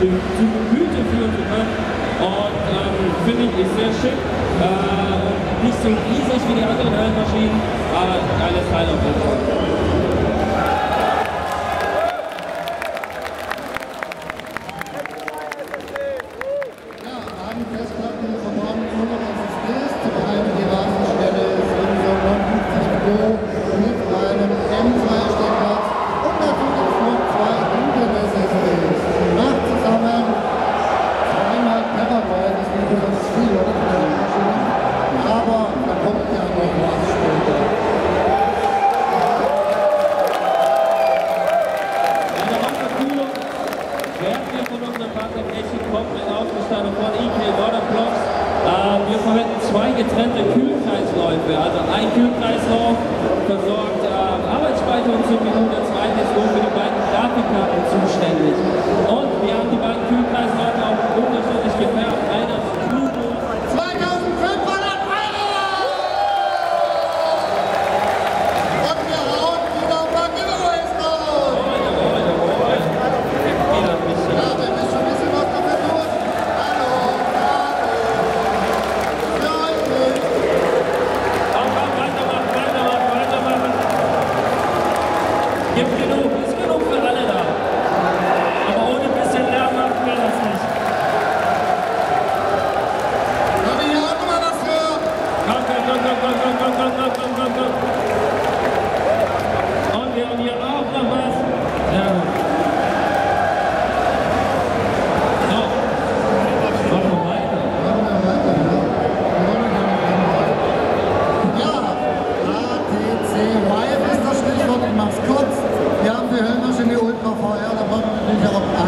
in Güte führen zu können. Und ähm, finde ich ist sehr schick. Äh, nicht so riesig wie die anderen Hallenmaschinen, aber geiles Teil auf jeden Fall. Brasil que 岡村。Philip